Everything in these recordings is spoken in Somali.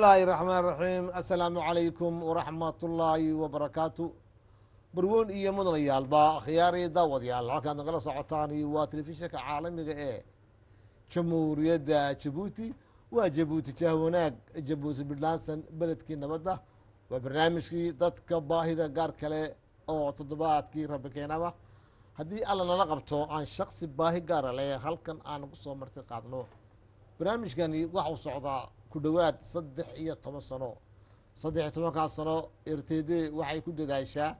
bismi illaahi raxmaan raxiim assalaamu calaykum waraxmat ullaahi wabarakaatu barwoon iyo mudanayaalba akhyaariyo daawadayaal. Halkaad nagala socotaan waa telefishinka caalamiga ee jamhuuriyadda jabuuti. Waa jabuuti jah wanaag jabuuti bidlaansan beledkii nabadda. Waa barnaamijkii dadka baahida gaar kale oo toddobaadkii rabi keenaba. Haddii alla nala qabto aan shaksi baahi gaara leh halkan aan ku soo marti qaadno. Barnaamijkani waxau socdaa ku dhowaad saddex iyo toban sano. Saddex iyo tobankaas sano rtd waxay ku dadaashaa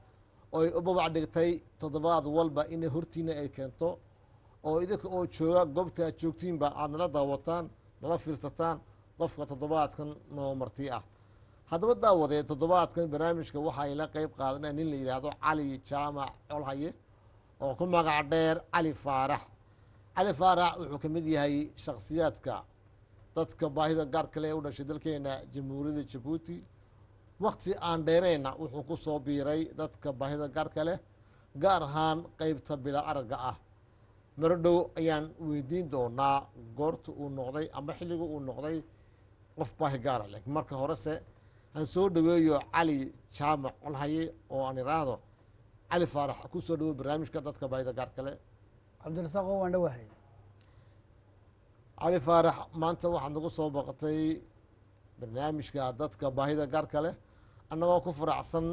oo ay u babac dhigtay toddobaad walba inay hortiina ay keento oo idinka oo jooga goobta aad joogtiinba aad nala daawataan nala fiirsataan qofka toddobaadkan noo marti ah. Haddaba daawadee toddobaadkan barnaamijka waxaa ila qeyb qaadanaya nin la yidhaahdo cali jaamac colhaye oo ku magac dheer cali faarax. Cali faarax wuxuu ka mid yahay shakhsiyaadka dadka baahida gaar kale ee u dhashay dalkeena jamhuuriyadda jabuuti wakti aan dheereyna wuxuu ku soo biiray dadka baahida gaar kale gaar ahaan qeybta bila aragga ah. Maro dhow ayaan weydiin doonaa goorta uu noqday ama xilliga uu noqday qof baahi gaara laakiin marka horese aan soo dhoweeyo cali jaamac colhaye oo aan iraahdo cali faarax ku soo dhawo barnaamijka dadka baahida gaar kale. Cabdirasaaq oo waan dhowahay cali faarax maanta waxaad nagu soo baqatay barnaamijka dadka baahida gaarka leh annagoo ku faraxsan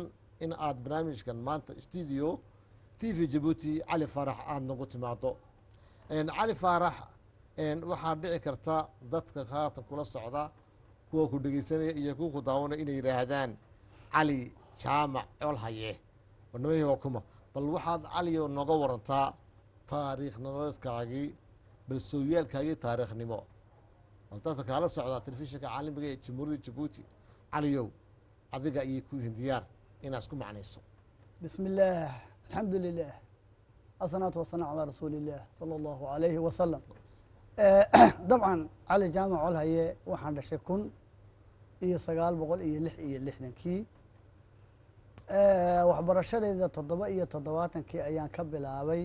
in aad barnaamijkan maanta studio t v jabuuti cali faarax aada nagu timaado cali faarax waxaa dhici karta dadka haatan kula socda kuwa ku dhegeysanaya iyo kuwa ku daawanaya inay yidhaahdaan cali jaamac colhaye barnamihii waa kuma bal waxaad caliyo nooga warantaa taariikh nololeedkaagii bal sooyaalkaagii taariikhnimo bal dadka kaala socdaa telefishinka caalamiga ee jamhuuriyadda jabuuti caliyow adiga ayay ku hindiyaan inaad isku macnayso bismi illaah alxamdu lilah asalaatu wasalaamu calaa rasuuli illah sala allahu alayhi wasalam dabcan cali jaamac colhaye waxaan dhashay kun iyo sagaal boqol iyo lix iyo lixdankii waxbarashadeeda toddoba iyo toddobaatankii ayaan ka bilaabay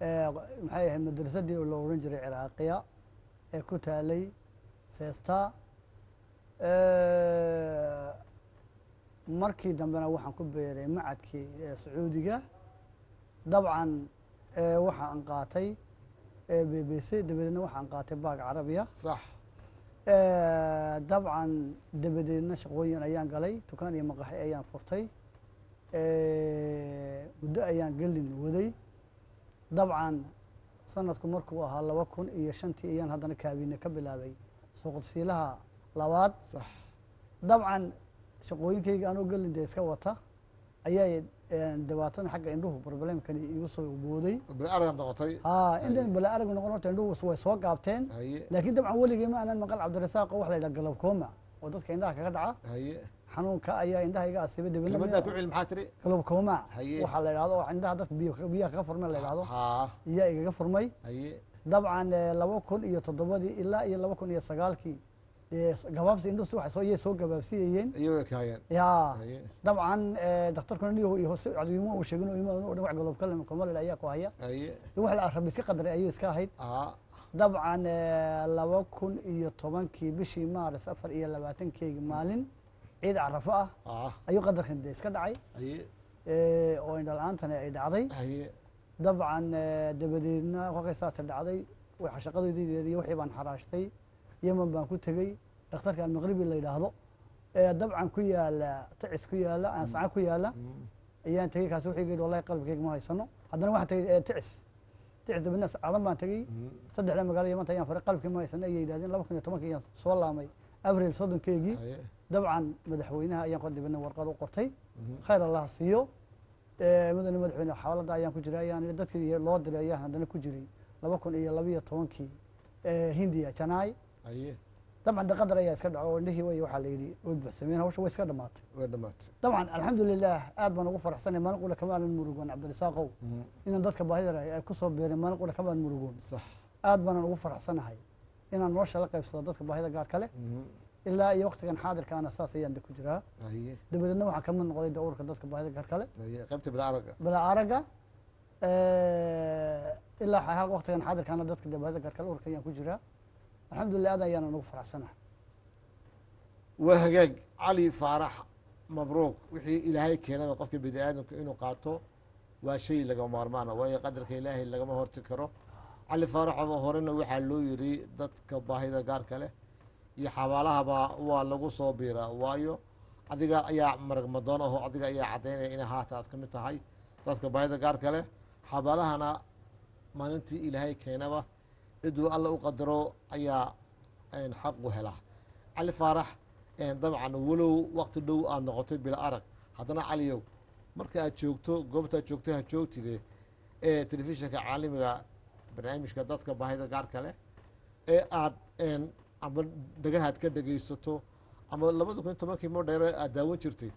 maxay ahayd madrasadii oo la ohan jiray ciraaqiya ee ku taalay seesta. Markii dambena waxaan ku beeray macadkii sacuudiga. Dabcan waxaan qaatay b b c dabadeedna waxaan qaatay baag carabiya. Sax. Dabcan dabadeedna shaqooyin ayaan galay dukaan iyo maqaxi ayaan furtay. Muddo ayaan gelin waday dabcan sanadku markuu ahaa laba kun iyo shantii ayaan haddana kaabine ka bilaabay. Suuqadsiilaha labaad. Dabcan shaqooyinkayga anoo gelinde iska wata ayaa dhibaatadan xagga indhuhu problemkani igu soo booday intan bala arag noqon horta indhuhu way soo gaabteen. Laakiin dabcan weligay ma aanan maqal cabdirasaaq oo waxa la yidhaha galobkooma oo dadka indhaha kaga dhaca xanuunka ayaa indhaha iga asiibay kelmaddaa ku dabeedna celi maxaa tiri? Galobkooma Haye. waxaa la yidhahdo oo indhaha dadka biyaha kaga furmay la yidhahdo. Haa iyaa igaga furmay. Dabcan eh, laba kun iyo toddobadii ilaa iyo laba kun iyo sagaalkii dee gabaabsi indhuhu waxay soo yay soo gabaabsiyayeen haye. Dabcan eh, dhakhtarkuna niyo iyo hoose caduyimo uu sheegin oo imaan oo dhan wax galobkale komalel ayaa ku haya. Wax la rabbi iska qadaray ayuu iska ahayd. Dabcan eh, laba kun iyo tobankii bishii maaris afar iyo labaatankeygii maalin ciid carafo ah haa ayuu qadarkan de iska dhacay. Eh, oo indhala-aantani ay dhacday. Dabcan eh, dabadeedna kolkay saasa dhacday. Waxa shaqadeedii iyo wixii baan xaraashtay yeman baan ku tegey dhakhtarka almaqribi la yidhaahdo. Ee dabcan ku yaalla tacis ku yaalla ansacaan ku yaalla. Ayaan tegey kaasi wuxuu yidhi wallahi qalbigayga ma haysano. Haddana waxaan tegey eh, ticis ticis dabeedna cadan baan tegey saddexda magaalo yamanta ayaan faray qalbkii ma haysano ayay yidhahdeen. Laba kun iyo tobankii ayaan soo laamay abril soddonkeygii dabcan madaxweynaha ayaan kor dibadna warqad u qortay. Khayr allah siiyo. Eh, mudane madaxweyne xawaalada ayaan ku jiray ayaan dadkii loo diray ayaan haddana ku jiray. laba kun iyo labiyo tobankii eh, hindiya janaay dabcan de qadar ayaa iska dhaco oo indhihii way waxaa la yidhi way buxsameen hawsha way iska dhamaatay. Way dhamaatay. Dabcan alxamdulilah aad baan ugu faraxsanay maalin qura kamaanan murugoon cabdirasaaqow. Mhm. inaan dadka baahida lahay ay ku soo beereen maalin qura kamaan murugoon. Aad baanan ugu faraxsanahay inaan nolosha la qaybsado dadka baahida gaar kale Mhm. Ilaa iyo waqtigan xaadirkaana saas ayaan de ku jiraa. Dabadeedna waxaan ka mid noqday dawrka dadka baahida gaar kale. Bilaa araga ilaa waqtigan xaadirkaana dadka de baahida gaar kale urka ayaan ku jiraa. Alxamdulilah aad ayaanan ugu faraxsanahay waa hagaag cali faarax mabruuq. Wixii ilaahay keenaba qofka bini aadamka inuu qaato waa shay lagama maarmaana. Waayo qadarka ilaahay lagama horti karo. Cali faaraxoba horena waxaa loo yiri dadka baahida gaarka leh iyo xabaalahaba waa lagu soo biiraa waayo. Adiga ayaa marag madoon aho adiga ayaa caddaynaya inay haata aad ka mid tahay dadka baahida gaarka leh xabaalahana maalintii ilaahay keenaba ciduu alla u qadaro ayaa een, xaq u helaa cali faarax dabcan walow waqti dhow aad noqotay bila arag. Haddana caliyow marka aad joogto goobta aad joogto ha joogtide ee telefishinka caalamiga barnaamijka dadka baahida gaarka leh ee aad ama dhagahaad ka dhegaysato ama labada kun iyo tobankii dheere aad daawan jirtay.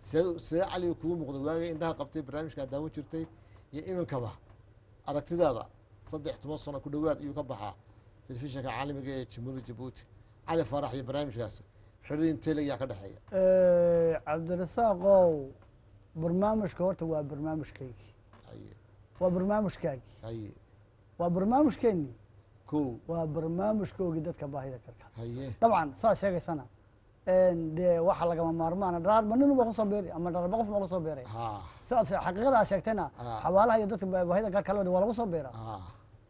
See see caliga kugu muuqda waagay indhaha qabtay barnaamijka aad daawan jirtay iyo iminkaba aragtidaada saddex toban sano ku dhowaad ayuu ka baxaa telefishinka caalamiga ee jamhuuriyadda jabuuti cali faarax iyo barnaamijkaas xiriin tele ayaa ka dhexeeya. Cabdirasaaqow barnaamijka horta waa barnaamijkaygii. Haye. Waa barnaamijkaagii. Haye. Waa barnaamijkeennii waa barnaamijkoogii dadka baahida karka. Dabcan saad sheegaysana. Dee waxa lagama maarmaana dharaarba nin baa ku soo beeri ama dharaarba qof baa ku soo beeray? Ha. Sidaad xaqiiqada aad sheegtayna Ah. xabaalaha iyo dadka baahida gaar kale waa lagu soo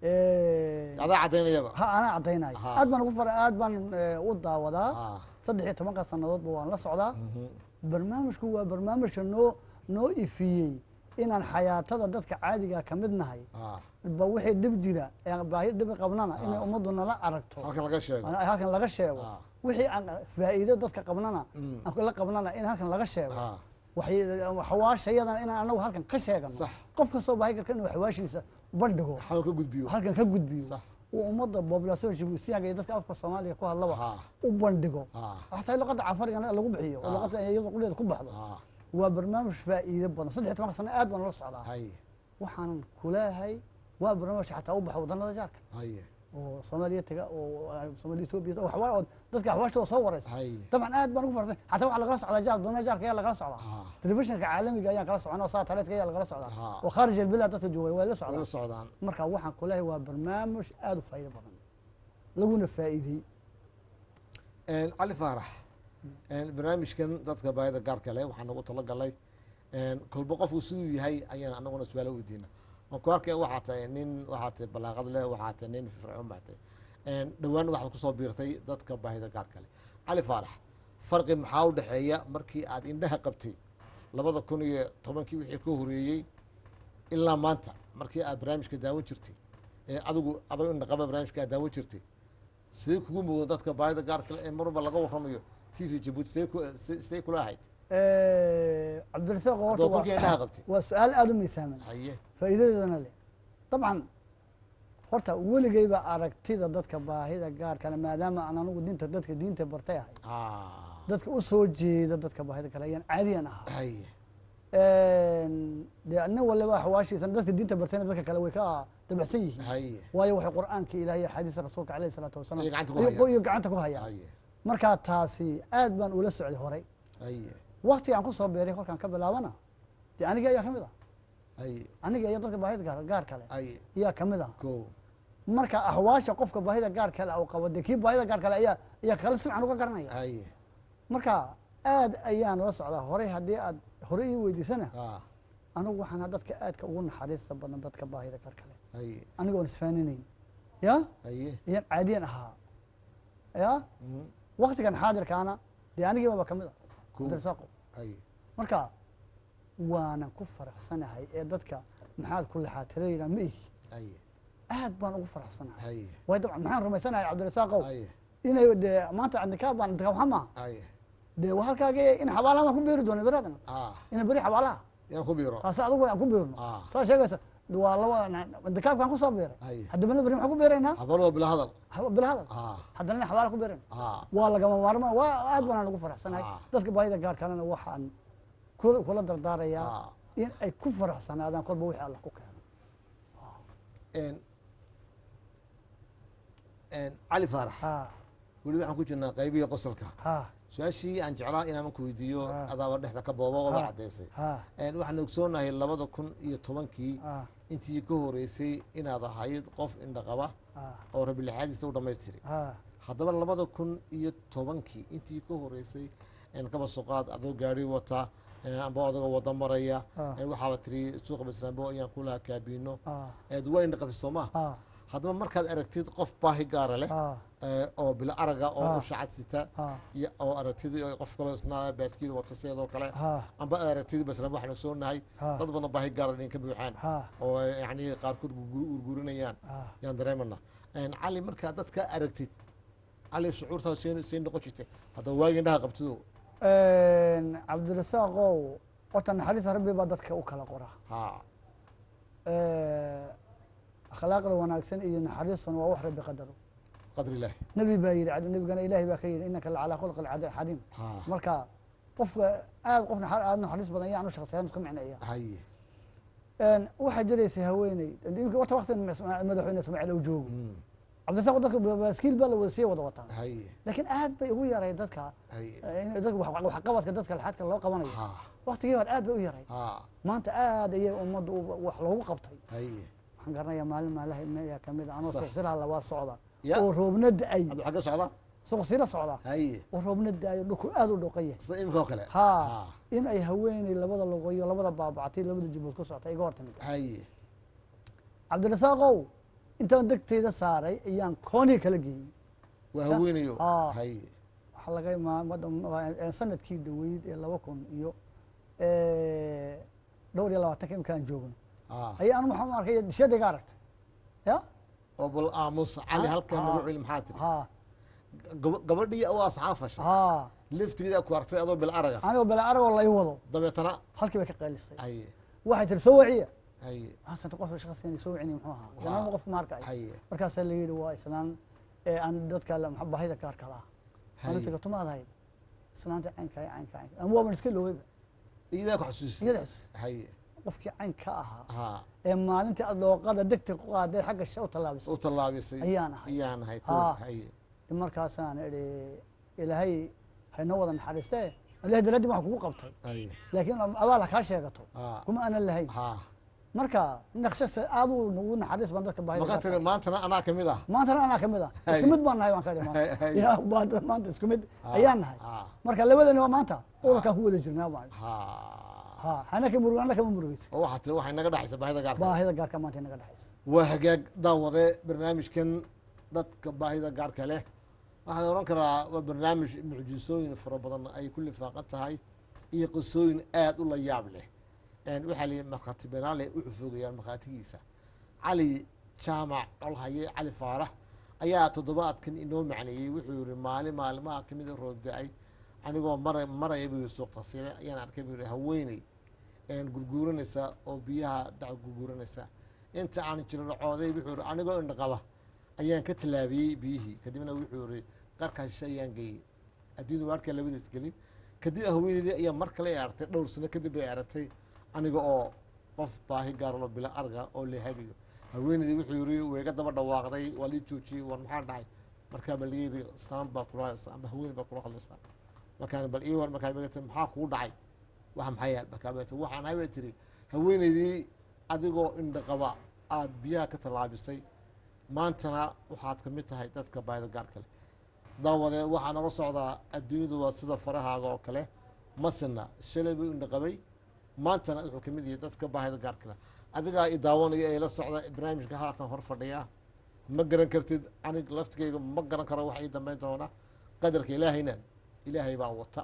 Eh, adaa caddaynayaba ha anaa caddaynaya aad baan ugu fara aad baan eh, u daawadaa. Saddex iyo tobanka sannadoodba waan la socdaa. Mhm, barnaamijku waa barnaamijka noo noo ifiyey inaan xayaatada dadka caadiga ka mid nahay ha ba wixii dhib jira ee baahi dhib qabnana inay Ah. ummaddu nala aragto. Halkan laga sheego. Ah. wixii aan faa'iido dadka qabnana Mm. aan la qabnana in halkan laga sheego. Xawaashayadana inaan anagu halkan ka sheegano. Qof kastoo baahi karka inuu xawaashiisa bandhigo xawan ka gudbiyo. halkan ka gudbiyo uu ummadda population jibuutiyaanka iyo dadka afka soomaaliya ku hadlaba ha u bandhigo. Xataa luqadda cafarigana lagu bixiyo Ah. luqadda iyada qudheeda ku baxdo waa barnaamij faa'iido badan. Saddex iyo tobanka aad baan ula socdaa. Waxaanan kuleehay waa barnaamij xataa u baxa wadannada jaarka. Oo soomaaliya taga oo ah, soomaaliya etoobiya oo waxbaa oo dadka axwaashtooda soo waraysa dabcan aad baan ugu farsan xataa waxaa lagala socdaa jaar wadannada jaarka ayaa lagala socdaa. Telefishinka caalamiga ayaan kala soconaa satellite ayaa lagala socdaa. Oo khaarij albilad dadka jooga waa la la socdaan. Marka waxaan kuleehay waa barnaamij aad u faa'iido badan. Laguna faa'iidey. Cali faarax barnaamijkan dadka baahida gaarka leh waxaa nagu talagalay een, kolba qofku siduu yahay ayaan anaguna su'aalo weydiina arkay waxaa tahay nin waxaa tahay balaaqad leh waxaa nin fircoon baa dhowaan waxaad ku soo biirtay dadka baahida gaarka leh cali faarax farqi maxaa u dhexeeya markii aad indhaha qabtay labada kun iyo tobankii wixii ka horeeyey ilaa maanta markii aad barnaamijka daawan jirtay. Ee adigu adoo indha qaba barnaamijka aad daawan jirtay. Sidee kugu muuqda dadka baahida gaarka leh ee marwalba laga warramayo t v jabuuti sidee ku- sidee sidee kula ahayd cabdirasaaq horta waa qabtay. waa su'aal aada u miisaaman. Faa'iidadeedana leh. Dabcan horta weligeyba aragtida dadka baahida gaar kale maadaama aan anigu dinta dadka diinta bartay ahay. Ah, dadka u soo jeeda dadka baahida kale ayaan caadiyan ahaa. Dee nin waliba xawaashiisa dadka diinta bartayna dadka kale way ka dabacsan yihiin. Waayo waxay qur'aanka ilaah iyo axaadiista rasuulka alayhi salaatu wasalaam Iyo gacanta ku hayaan. Markaa taasi aad baan ula socday horay. Wakti aan ku soo beeray kolkaan ka bilaabana dee aniga ayaa ka mid ah aniga iyo dadka baahida gaar kale ayaa ka mid ah marka ahwaasha qofka baahida gaar kale uu qabo dee kii baahida gaar kale ayaa ayaa kala si fiican uga garanaya. Marka aad ayaan ula socdaa horey haddii aad horey ii weydiisana ah. anigu waxaan dadka aadka ugu naxariista badan dadka baahida gaar kale. Anigoon isfaaninayn ya? Ayaan caadiyan ahaa. Ya? Mhm, waktigan xaadirkaana dee anigiibaba ka mid a haye marka waanan ku faraxsanahay ee dadka maxaad ku laxaatirayna ma ihi? Aad baan ugu faraxsanahay. Way dabcan maxaan rumaysanahay cabdirasaaqow inay dee maanta andikaab baan andikaab xama haye dee waa halkaagii in xabaalaha baan ku beeri doona beradan ah. Ina beri xabaalaha? Taasi adigu aan ku biirno. Ah. saa sheegaysa waa laba dikaabkaan ku soo biiray Hay. haddana beri maxaan ku biiraynaa habaloo bila hadal bil hadal haddana xabaala ku biirayna waa lagama maarmaan waa aad banaan ugu faraxsanahay dadka baahida gaar kalena waxaan kula kula dardaarayaa in ay ku faraxsanaadaan kolba wixii alla ku keeno een een cali faarax ha weli waxaan ku jirnaa qaybihii qosolka su'aashii aan jeclaa inaan ku weydiiyo Ah. adaaba dhexda ka booba ooba Ah. caddaysay een waxaan ogsoonahay labada kun iyo tobankii intii ka horeysay inaad ahayd qof indhaqaba ha oo rabilixaadiisa u dhammaystiray. Ha haddaba labada kun iyo tobankii intii ka horeysay een kaba suqaad adoo gaari wata amba adagoo wada maraya Ah. waxaaba tiri suuqa baslaambo ayaan kulaha kaabiino ha eed waa indhaqabsi soo ma? Ha haddaba markaad aragtid qof baahi gaara leh ha ee, oo bila araga oo Ah. u shacad sita ha iyo oo aragtidii qof kaloo isna baaskiil wata sidoo kale amba aad aragtidii baslaan waxaanu soo nahay ha dad badan baahi gaara idinka buuxaan oo ay yacni qaarkood urgurinayaan yaan dareemana cali markaa dadka aragtid cali shucuurtaa see noqon jirtay haddaba waagi indhaha qabtido cabdirasaaqow horta naxariista rabbi baa dadka u kala qora. Ha akhlaaqda wanaagsan iyo naxariistuna waa wax rabbi qadaro nebi baa yidhi nebigana ilaahi baa ka yidhi innaka lacalaa khulqin xadiim marka qofka aad qof aad naxariis badan yaan u shaqsiyan isku haye waxaa jiraysay haweeney. Imika wata wakti madaxweyne ismaaciil uu joogo. Mm, cabdirasaaq dadka baaskiil baa la wada sii wada wataa haye laakiin aad bay ugu yaray dadka. Waxqabadka dadka laxadka loo qabanayo. Waktigii hore aad bay u yaray maanta aad ayay ummaddu u- wax loogu qabtay waxaan garanayaa maalin maalaha meeyaa ka mid a anoo Sax. suuqsiraha labaa socda. Oo roobna da'ay. Xagga socda? Oo roobna da'ayo dhulku aad u dhoqan yahay ha. In ay haweeney labada luqoyo labada baabactay labada jibood ku socota iga hor timid haye cabdirasaaqow intaan degteyda saaray ayaan koonii kala geeyey. Waa Ah. haye waxaa laga imaa sannadkii dhaweyd ee laba kun iyo dhowr iyo labaatanka imkaan joogno ayaa anu maxaa arkay dishadayga aragtay ya? Oo bal aamus cali Ha, halkan ha. nagu celi maxaa tiri ha Gab- gabadhii oo asxaab fashay ha liftigeeda ku aragtay adoo bil araga. Anigoo bela aragoo lay wado dabeetana halkii bay ka qaylisay haye waxay tiri soo waciya haye haasanta qofka shaqsigan soo wicini muxuu ahaa islaama qofka ma arkay haye markaasaa la yidhi waa islaan aan dadka la- baahida gaarka laha anutiga tumaad hayd islaanta caynka caynka caynka ama waaban iska looweyba iyadaa ku xasuusisay iyadaas haye qofkii cayn ka ahaa ha ee maalintii aad dhooqada degta ku qaadee xagga sha u tallaabisay. Ayaan ahay. Markaasaan idhi ilaahay haynoo wada naxariistee ilahay daraaddi waxaan kugu qabtay. Laakiin abaal ha kaa sheegato. Kuma aanan lahayn. Ha marka naqshasa aad u nagu naxariis baan dadka gaarka. maantana anaa ka mid ah. Maantana anaa ka mid ah. Isku mid baan nahay waan ka ya maanta. Isku mid. Ayaan nahay. Ha marka labadani waa maanta. Ururkaan ku wada jirnaa baan waxaa waxay naga dhexaysa baahida gaarka. Waa hagaag daawade barnaamijkan dadka baahida gaarka leh. Waxaan oran karaa waa barnaamij mucjisooyin fara badan ay ku lifaaqan tahay iyo qisooyin aad u la yaab leh. Waxaa la yidhi markhaati benaale u xufoogayaan markhaatigiisa. Cali jaamac colhaye cali faarax ayaa toddobaadkan inoo macneeyey wuxuu yihi maalin maalimaha ka mid a roob da'ay anigoo mara maraya buu suuq tasiile ayaan arkay buu yihi haweeney een gurguuranaysa oo biyaha dhac gurguuranaysa inta aan jirracooday wuxuu yihi anigoo indhaqaba ayaan ka tallaabiyey biyihii. Kadibna wuxuu yihi qarkaa ayaan geeyey. Adduunyada waarkaa labadiis gelin. Kadib haweeneydii ayaa mar kale ay aragtay dhowr sano kadib bay aragtay aniga oo qof baahi gaarlo bila arga oo leehagayo haweeneydii wuxuu yihi wayga daba dhawaaqday waa lii joojiyey war maxaa dhacay? Markaa ba laga yidhi islaam baa kula hadlaysa ama haween baa kula hadlaysa markaan bal ii war markaa maxaa kugu dhacay wax maxay tiri waxaan ahay tiri haweeneydii adigoo indhaqaba aada biyaha ka tallaabisay maantana waxaad ka mid tahay dadka baahida gaarka leh. Daawade waxaa nala socdaa adduunyadu waa sida farahaaga oo kale. Masina shalay buu indhaqabay maantana wuxuu ka mid yahay dadka baahida gaarka leh. Adigaa i daawanaya ee la socda barnaamijka haatan hor fadhiya ma garan kartid anig laftigayga ma garan karo wax ii dambeyn doona. Qadarka ilaahayna ilaahay baa wata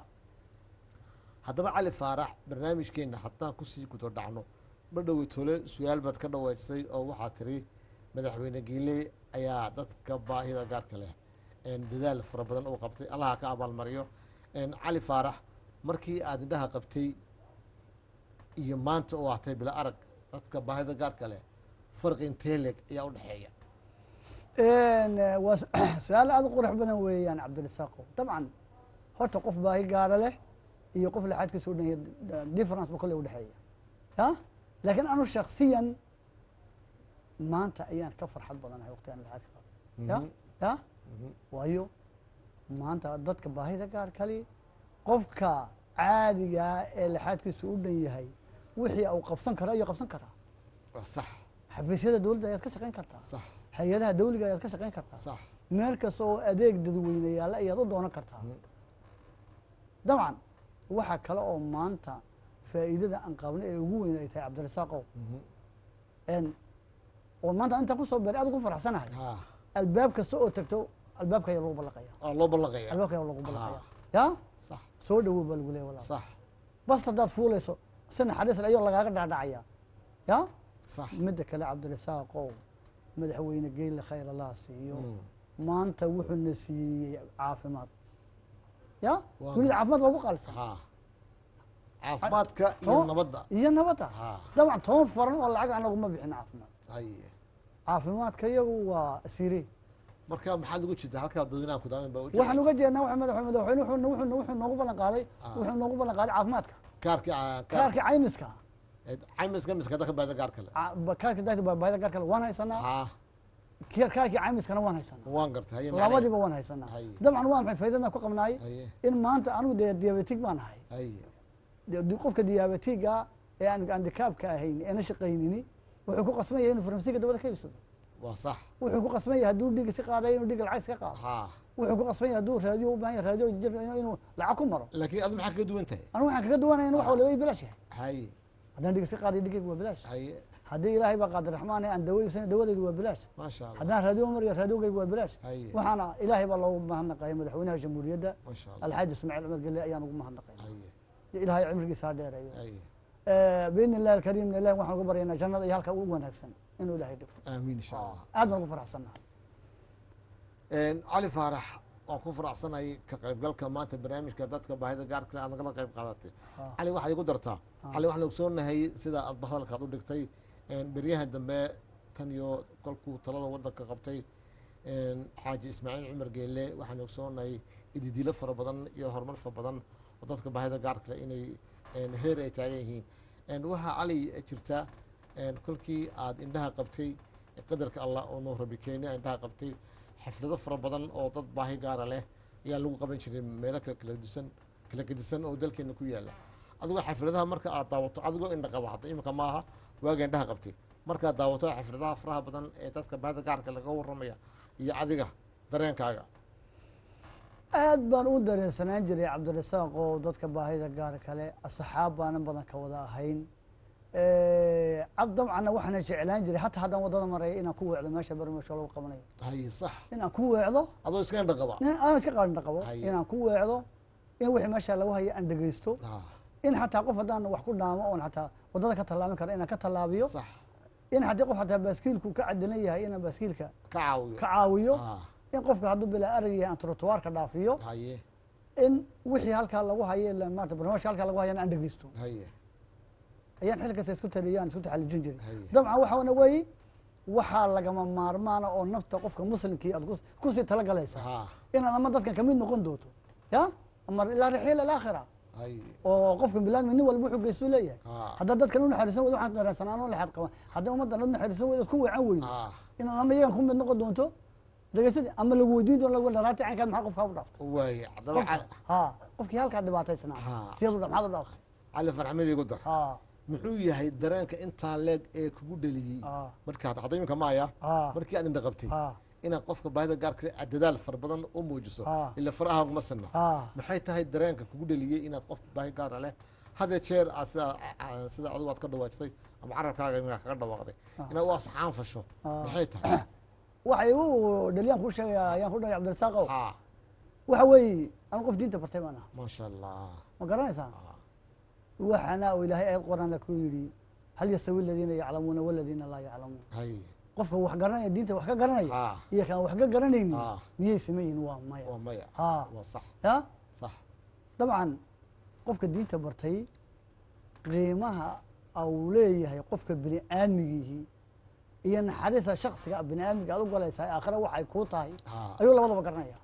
haddaba cali faarax barnaamijkeenna haddaan ku sii gudo dhacno ma tole su'aal baad ka dhaweysay oo waxaa tiri madaxweyne giile ayaa dadka baahida gaarka leh. Dadaal fara badan uu qabtay allaha ka abaalmariyo cali faarax markii aad indhaha qabtay iyo maanta oo ahtay bila arag dadka baahida gaarka leh farqi intee leeg ayaa u dhexeeya waa su'aal aada u qurux badan weeyaan cabdirasaaqo dabcan horta qof baahi gaara leh iyo qof lexaadkiisa u dhanya difference ba kolley u dhexeeya. Ya laakiin anu shaksiyan maanta ayaan ka farxad badanahay waqtigaan lexaadka qabo ya Mhm. ya Mhm. waayo maanta dadka baahida gaar kali qofka caadigaa ee lexaadkiisu u dhan yahay wixii uu qabsan karo ayuu qabsan karaa. Sax. Xafiisyada dowladda ayaad ka shaqayn kartaa. Sax. Hay'adaha dawliga ayaad ka shaqayn kartaa. Sax. Meel kasta oo adeeg dadweyne yaalla ayaad u doonan kartaa. Mhm. dabcan waxaa kale oo maanta faa'iidada aan qabna ee ugu weyn ay tahay cabdirasaaqow Mhm. oo maanta intaan kusoo beeray aad ugu faraxsanahay ha albaab kasta oo tagto albaabka ayaa lagu ballaqaya loo ballaqaya albaabka ayaa lagu ballaqaya Ah. ya sax soo dhawow baa lagu leeya walaal sax bas haddaad fuulayso si naxariis ayuu lagaaga dhacdhacaya ya sax midda kale cabdirasaaqow madaxweyne geyle khayr allah siiyo Mm. maanta wuxuuna siiyey caafimaad ya? Waa dunida caafimaad baa ugu qaalisa. Ha. Caafimaadka iyo nabadda. Iyo nabadda. Dabcan toban faran oo lacag aan laguma bixin caafimaad. Caafimaadka iyagu waa sire marka maxaad uga jirtaa? Halkaa dadweynaha ku daawan baa waxaan uga jeednaa waxa madax madaxweyne wuxuu wuxuu wuxuu noogu ballan qaaday Ah. wuxuu noogu ballan qaaday caafimaadka. Kaarkii ah, kaar kaarkii caymiska. Caymiska miska dadka baahida gaar kale. Ba- kaarkii dadka baahida gaar kale. Waan haysanaa كير كاكي عايمس كان وان هيسنا وان قرت هي والله ودي بوان هيسنا دبعا وان في فايدنا كو قبناي إن ما أنت أنو دي ديابيتيك وان هاي أيوه دي قفك ديابيتيكا آه، يعني عند كاب كاهين أنا شقينيني وحي كو قسمي ان فرنسيكا دبا كيف صح وحي كو قسمي هدو ديك سي قاداي انو ديك العايس كقاد ها. وحي كو قسمي هدو راديو ما راديو جير انو لعكو مرو لكن اضمحك دو أنت. أنا وحك دو أنا وحو لوي بلاش. هاي هذا ديك سي قاداي ديك بلاش. هاي haddii ilaahay baa qaadir raxmaan ee aan dawo iibsana dawadaydu waa bilaash. Haddaan raadiyo mariyo raadiyogayga waa bilaash. Waxaana ilaahay baa loogu mahadnaqaya madaxweynaha jamhuuriyadda. Alxaaji ismaaciil cumar gelle ayaan ugu mahadnaqaya haye. Ilaahay cimrigiisa ha dheereeyo. Haye. Biidni illahi alkariimna ilahi waxaan ugu baryaynaa jannada iyo halka ugu wanaagsan inuu ilaahay dhigo aamiin insha allah. Aad baan ugu faraxsannahay. Cali faarax waan ku faraxsanay ka qaybgalka maanta barnaamijka dadka baahida gaarka leh aad nagala qayb qaadatay Ah. cali waxaad igu dartaa. Ah. cali waxaan ogsoonahay sida aad hadalkaad u dhigtay beryaha dambe tan iyo kolkuu talada wadanka qabtay xaaji ismaaciil cumar geelle waxaan ogsoonahay ididilo fara badan iyo horumar fara badan oo dadka baahida gaarka leh inay heer ay taagan yihiin. Waxaa cali jirta kolkii aad indhaha qabtay qadarka allah oo noo rabi keenya indhaha qabtay xaflado fara badan oo dad baahi gaara leh ayaa lagu qaban jiray meelo kala kala dusan kala gedisan oo dalkeena ku yaalla adigoo xafladaha marka aad daawato adigoo indha qaba hadda imika maaha waaga indhaha qabtay. Markaad daawato xafladaha faraha badan ee dadka baahida gaarka laga waramaya iyo adiga dareenkaaga. Aad baan u dareensanaan jiray cabdirasaaq oo dadka baahida gaar kale asxaab baanan badan ka wada ahayn. Cab dabcanna waxaana jeclaan jiray hataa haddaan waddada maraya inaan ku weecdo meesha barmasho lagu qabanayo. Haye sax inaan ku weecdo? Adoo iska indha qaba. Aan iska qaadindha qabo. Inaan ku weecdo in wixii meesha lagu hayo aan dhegeysto in xataa qof haddaan wax ku dhaamo oon xataa waddada ka tallaabin karo inaan ka tallaabiyo in haddii qof hataa baaskiilku ka cadilan yahay inaan baaskiilka ka caawiyo. Ah, in qofka hadduu bilaa arag yahay aan trotuwaarka dhaafiyo haye. in wixii halkaa lagu hayo ila maarata barnaamijka halkaa lagu hayana aan dhegeysto haye. Ayaan xil kasta isku taliyaan isku taxallujin jiray Haye. dabcan waxaana weeye waxaa lagama maarmaana oo nafta qofka muslimkii aad kus- ku sii talagalaysa ha inaad ama dadkan ka mid noqon doonto ya? Ama ilaa raxiil alaakhira haye oo qofka bilaadmi nin walba wuxuu geystuu leeyahay. Ah. haddaad dadkan u naxariisan weydo waxaan dareensanaan oo laxaad qaban haddii ummaddan u naxariisan weydo ku weecan weydo. Inaad ama iyagan ku mid noqon doonto dhegeysadii ama lagu weydiin doono lagu dharaartay caynkaad maxaa qofkaa u dhaafto? Ha qofkii halkaa dhibaataysanaa siyadu maxaad u dhaaftay cali farxamadi igu dar. Muxuu yahay dareenka intaa leeg ee kugu dheliyey markaad hadda iminka maaya markii aad indha qabtay inaad qofka baahida gaarka dadaal fara badan u muujiso Ah. ila faraha kuma sinna ha maxay tahay dareenka kugu dheliyey inaad qof baahi gaara leh? Hadee jeer sida a- sida adigu aad ka dhawaajtay ama carabkaaga iminka kaga dhawaaqday. Inaad u asxaan fasho Ah. maxay tahay? Waxa igu dhaliyaan kuu sheegaya ayaan ku dhalay cabdirasaaqow ha waxa weeye anu qof diinta bartay baan aha maasha allah ma garanaysaa? Waxaana uu ilaahay ayad quraan la ku yidhi hal yastawi aladiina yaclamuuna waladiina laa yaclamuun qofka wax garanaya diinta wax ka garanaya Ah. iyo kaan wax ka garanaynin Ah. miyay saman yihiin waa maya. Sax. Ya? Dabcan qofka diinta bartay qiimaha uu leeyahay qofka bini aadmigiihii iyo naxariista shaksiga bini aadmiga aad u galaysaa aakhire waxay kuu tahay. Ha ayuu labadaba garanaya.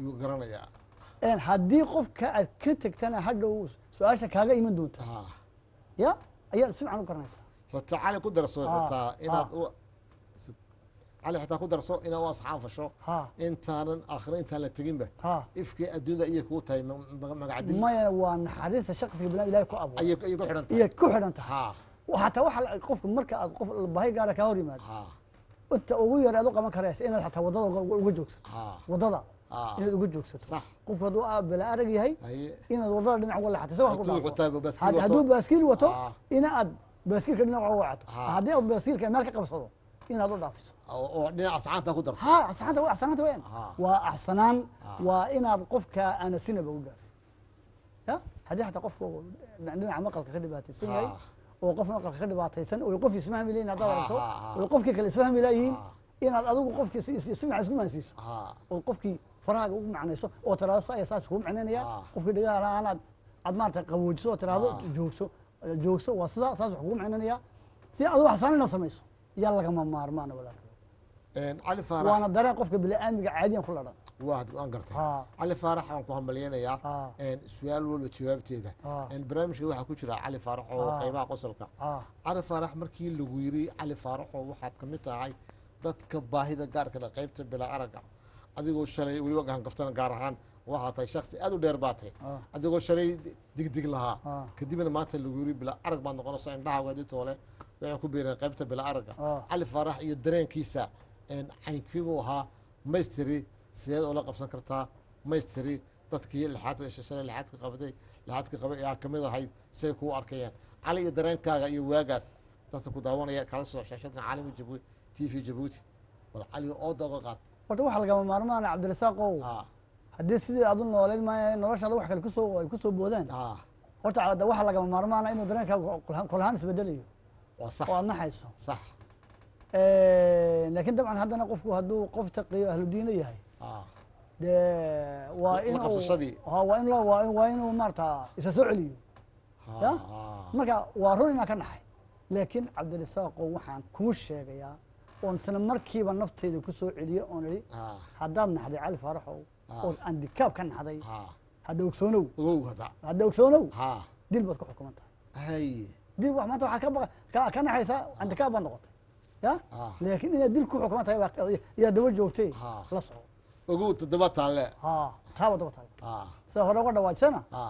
Haddii qofka aad ka tegtana hadhow su'aasha kaaga iman doonta. Ya? Ayaad si u garanaysaa horta cali ku darso Ah, xitaa inaad ah. u cali xitaa ku darso inaad u asxaan fasho ha intaanan aakhire intaan la teginba ifkii adduunyada iyay kuu tahay ma- ma- magacdil maya waa naxariista shaksiga bini aadmi ilahay ku abuuray ayay ku xidhan tahay xataa waxa qofka marka aad qof bahi gaara kaa hor yimaado inta ugu yar aad u qaban karaysa inaad xataa waddada uga- joogsato ha inaad uga joogsato qofku hadduu bala arag yahay inaad waddada dhinac uga wax ku hadduu baaskiil wato ina aad baaskiilka dhinac uga wacato haddii aad baaskiilka meel ka qabsado inaad u dhaafiso oo dhinaca saxaanta ku darto ha axsanaanta waa axsanaanta weyan Ah. waa axsanaan waa inaad qofka aana sinaba u dhaafin ya haddii xataa qofka uu dhinaca maqalka ka dhibaataysan yahay Ah. oo qof maqalka ka dhibaataysan oo qof isfahmi layihin haddaad aragto oo qofkii kale isfahmi layihiin Ah. inaad adigu qofkii fiican isku maansiiso oo qofkii farahaaga ugu macnayso oo tiraahdo sa ay saas kugu macnaynaya qofkii dhigaha laanaad aad maarata qaboojiso oo tiraahdo Ah. joogso joogso waa sidaa saas wax kugu macnaynaya si adigu axsaan inaad samayso yaa lagama cali faarax waana dareen qofka bini-aadmiga caadiyan ku ladhan waa waan gartay. Ha. cali faarax waan ku hambalyeynayaa Ha. su'aal walba jawaabteeda. Barnaamijka waxaa ku jira cali faarax oo Ha. qeybaha qosolka. Cali faarax markii lagu yiri cali faaraxoo waxaad ka mid tahay dadka baahida gaarka leh qeybta bilaa aragga adigoo shalay weliba gahangaftana gaar ahaan waxaa tahay shaksi aad u dheer baatay Ah. adigoo shalay digdig lahaa. Ah. kadibna maanta lagu yiri bilaa arag baad noqonaysa indhahaaga adii waxay ku biireen qeybta bilaa aragga Ah. cali faarax iyo dareenkiisa caynkiibuu ahaa maystiri. Sideed oo la qabsan kartaa maystiri. Dadkii lixaadka qabday lixaadka qabay ayaa ka mid ahayd say kuu arkayaan. Cali iyo dareenkaaga iyo waagaas dadka ku daawanaya kala soo shaashadna caalami jabuuti t v jabuuti. Bal cali ooda uga qaad. Horta waxaa lagama maarmaana cabdirasaaqow ha haddii sidii aad u nooleyn maaya noloshaada wax kale ku soo ay ku soo boodaan. Ha horta waxaa lagama maarmaana inuu dareenkaaga kolahaan isbedelayo waa sax. Oo aad naxayso laakiin dabcan haddana qofku hadduu qof taqiyo ahludiino yahay. Ha dee waa la inuu maarata isa soo celiyo. Ya? ha marka waa run inaan ka naxay. Laakiin cabdirasaaqow waxaan kuu sheegayaa oon isla markiiba nafteyda ku soo celiye oon idhi ha haddaad naxday cali faaraxow Ah. ood andikaab ka naxday ha hadda ogsoonow. Hadda. Ogsoonow. Dil baad ku xukuman tahay. Hay dil wax maanta waxaad ka naxaysaa andikaab baad noqotay. Ya? Ah. laakiin inaad dil ku xukuman tahay baa- yaa daba joogtay Ah. la soco ogow toddoba taalle ha taa wadaba tahay ha sida hore uga dhawaajsana ha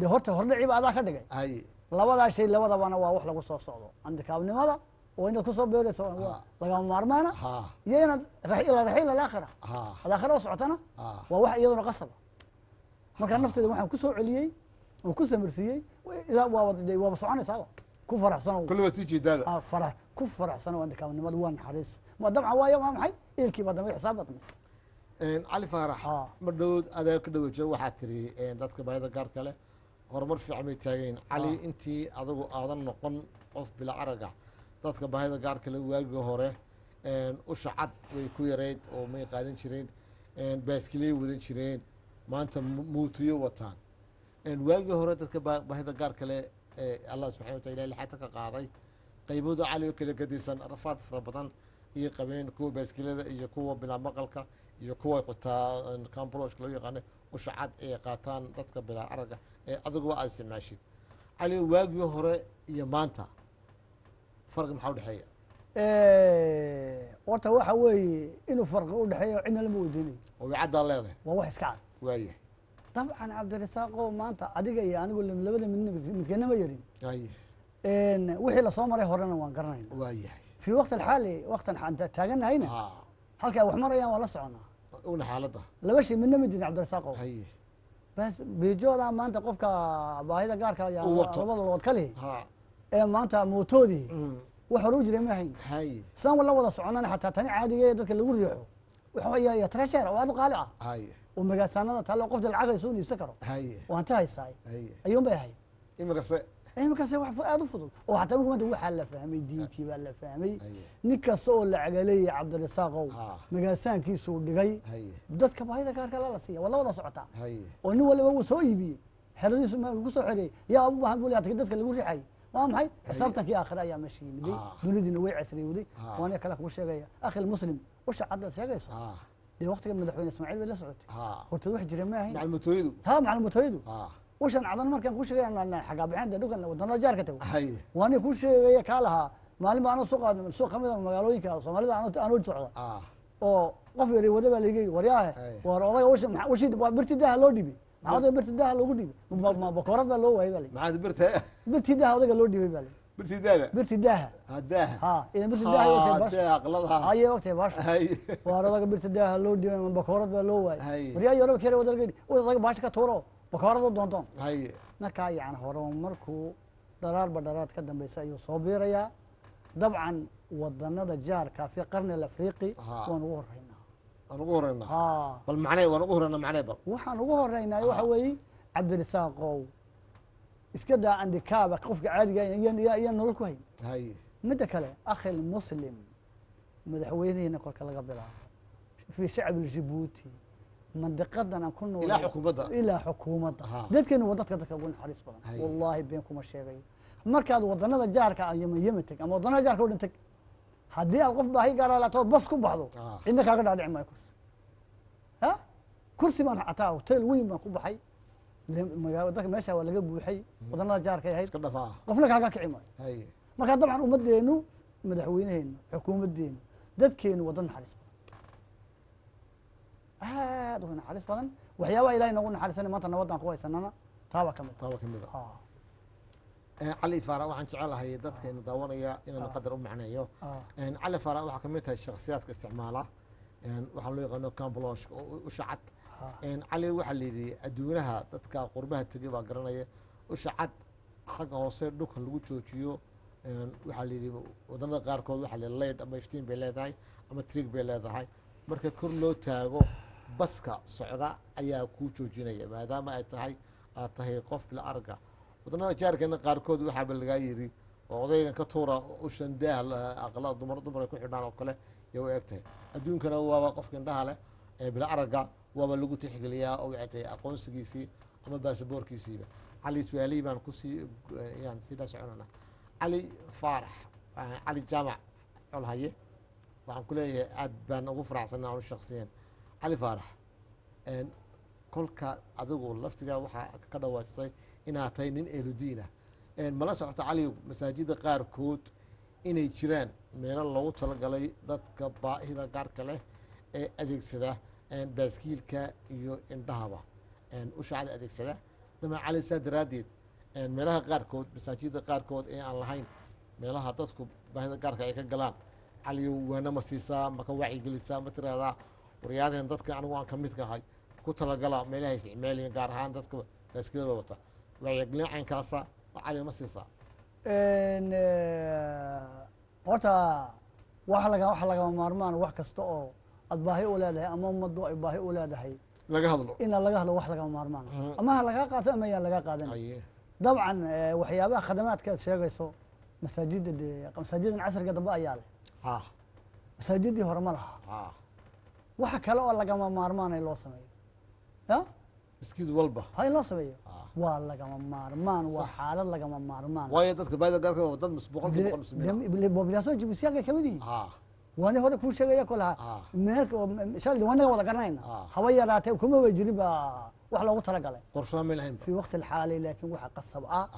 de horta hordhaciba adaa ka dhigay. Labadaa shay labadabana waa wax lagu soo socdo. Andikaabnimada oo inaad ku soo beerayso lagama maarmaana iyo inaad ila raxiil alaakhira ha alaakhira oo socotana waa wax iyaduna qasaba. Marka nafteeda waxaan ku soo celiyey oo ku samirsiiyey ilaa waaba soconaysaaba ku faraxsano kulli waa sii jeedaaba ah, ku waa naxariis. Ma dabcan waayo waa maxay? Eelkii baa dambe xisaab dambe. Cali faarax Ah. ma dhow adaa ka dhawaajo waxaad tiri dadka baahida gaarka leh horumar fiican bay taageen. Cali intii adigu aadan noqon qof bila araga dadka baahida gaarka leh waagii hore usha cad way ku yareyd oo may qaadan jireen. Baaskiley wadan jireen. Maanta mu- muutuyo wataan waagii hore dadka baa- baahida gaarka leh ee allah subxana wataala ilahi lixaadka ka qaaday qaybooda cali oo kala gadisan rafaad fara badan iyo qabeen kuwa baaskilada iyo kuwa bilaa maqalka iyo kuwa xitaa cambuloshka loo yaqaano usha cad ay qaataan dadka bilaa araga ee adiguba aad isticmaashid cali waagii hore iyo maanta farqi maxaa udhexeeya horta waxa weeye inuu farqi u dhexeeyo cidna lama weydiinayo oo wicaddaa leedahay. Waa wax iska cad. Waayahay dabcan cabdirasaaqo maanta adiga iyo anigu labada midna midkeena ma yarin wixii la soo maray horena waan garanayna fii waqti alxaali waqtan aan taaganahayna ha halka ay wax marayaan waa la soconaa una xaaladda laba shay midna ma cabdirasaaqo haye bas beejooda maanta qofka baahida gaarka labada lood ka lihi ha ee maanta mootoodii wax hore u jiray ma hayn haye sidaan la wada soconana xataa tani caadiga ee dadka lagu riixo waxa iyo trasher oo aad u oo magaasaanada taalo qofta lacag u iibsan karo oo hanti haysaay ayuun bay ahayd imikase iminkaas wax aad u fudud oo xataa marka maanta waxaa la fahmay diinkii baa la fahmay nin kasta oo lacagaleeya cabdirasaaqow magaasaankiisuu dhigay dadka baahida gaarka la la siiya waa la wada socotaa oo nin waliba wuu soo iibiyey xeradiisu ku soo xereeyey yaa u baahan buli dadka lagu rixay waa maxay xisaabtankii aakhire ayaa meesha yimiday dunidiina way casriyowday waana kale kuu sheegaya akhi muslim usha caddaad sheegayso dee waqtiga madaxweyne ismaaciil bay la socotay horta wax jira ma ahayn macalmatooyadu ha macalumatoyadu ah ushan cadan markaan kuu sheegaya xagaa bixin dee dhulkan wadannada jaarka tago waani kuu sheegaya kaa lahaa maalin baa anoo suuqa suuq ka mid a magaalooyinka soomaalida anoo socda oo qof yari wada baa laga waryaahe war odaga usha maxaa- ushi waa birti daha loo dhibay maxaa odaga birti daha loogu ma bakoorad baa loo waayay baa layi birti daha odaga loo dhibay baa layi birtidaada birti daha hadaaha ha idan birti daha ay wagtay bash hadee aqladaha ayay wagtay bash hay waar odaga birti daha loo dhibay ma bakoorad baa loo Ay. waayay waryaa yoraba kere wada laga dhibay odaga baasha ka tuuro bakoorad u doontoon hay markaa yani hore markuu dharaarba dharaad ka dambeysa ayuu soo biirayaa dabcan wadanada jaarka fi qarni alafriqi Aha. waan ugu horeynaa waan ugu horeynaa ha bal macnee waan ugu horeynaa macnee bal waxaan ugu horeynaa waxa Aha. weeye cabdirisaaqow iska daa andikaaba qofka caadiga iyo nolol ku hayn. Hay. Midda kale akhil muslim madaxweynihiina kolka laga bilaabo fi shacbi jibuuti mandiqadan aan ku nool ilaa xukuumadda. Dadkeenu waa dadka dadka ugu naxariis badan. Wallaahi been kuma sheegayo markaad wadanada jaarka ah yemen yemen teg ama wadanada jaarka o dhan teg haddii aad qof baahi gaara laatood bas ku baxdo. Ah. cidna kaaga dhaadhici maayo kursi. Ha? Kursi baan xataa hotel weyn baan ku baxay Dadka meesha waa laga buuxay wadanada jaarkay ahayd. Qofna kaaga kici maayo marka dabcan ummaddeenu madaxweyneheenu xukuumaddeenu dadkeenu wadan naxariis badan. Aad u naxariis badan. Waxyaabaha ilahay noogu naxariisanay maanta nabadaan ku haysanana taabaa ka mid taaba ka mid ah. Eh, cali faara waxaan jecelahay dadkeena daawanaya inaan qadar u macneeyo ah cali faara waxaa ka mid tahay shakhsiyaadka isticmaala waxaa loo yaqaano camblosh usha cad ah En, cali waxaa la yidhi adduunaha dadka qurbaha tegay baa garanaya usha cad xagga hoose dhulka lagu joojiyo. Waxaa la yidhi wadannada qaarkood waxaa la yidhi layd ama iftiin bay leedahay ama trig bay leedahay. Marka kor loo taago baska socda ayaa kuu joojinaya maadaama ay tahay aad tahay qof bila arga. Wadannada jaarkeena qaarkood waxaaba lagaa yidhi oo odaygan ka tuura ushan daah la- aqla dumar dumar ay ku xidhaan oo kale yay u eg adduunkana waaba qofka indhaha leh ee bila aragga waaba lagu tixgeliyaa oo waxay tahay aqoonsigiisii ama baasaboorkiisiiba. Cali su'aalihii baan ku sii yaan sii dha soconana cali faarax ah, cali jaamac colhaye waxaan ku leeyahay aad baan ugu faraxsanaa anu shaksiyan cali faarax kolka adigu laftigaa waxaa ka dhawaajisay inaad tahay nin eludiinah mala socota cali masaajida qaarkood inay jiraan meelo loogu talagalay dadka baahida gaarka leh ee adeegsada en, baaskiilka iyo indhahaba. Ushacada adeegsada. Dama cali saa daraaddeed meelaha qaarkood masaajida qaarkood ee aan lahayn meelaha dadku baahida gaarka ay ka galaan caliyow waana ma siisaa maka wacyigelisaa ma tiraahdaa waryaadeen dadka anigu aan ka midka ahay ku talagala meelaha isticmaaliyan gaar ahaan dadka baaskilada wata. Wacyigelin caynkaasa cali ma siisaa. Horta wax laga wax lagama maarmaan wax kasta oo aad baahi u leedahay ama ummaddu ay baahi u leedahay. Laga hadlo. Ina laga hadlo wax lagama maarmaan. Ama ha lagaa qaato ama yaan lagaa qaadan. Dabcan eh, waxyaabaha khadamaadka aad sheegayso masaajida dee masaajidan casriga dambe ayaa leh. Masaajidii hore ma laha. Ah waxa kale oo lagama maarmaan in loo sameeyo. Ya miskiid walba. Ha in loo sameeyo? Waa lagama maarmaan waa xaalad lagama maarmaan. Waayo dadka baahida gaarka dad boqolkiiba boqol muslimiin bobilaasoo jibisyaanka ka mid yihiin وأنا هذا كل شيء يأكلها منك شال وأنا ولا قرنين هواي راتة وكم هو يجرب وحلا وقت رجلا قرصة ملهم في وقت الحالي لكن هو حق الصبعة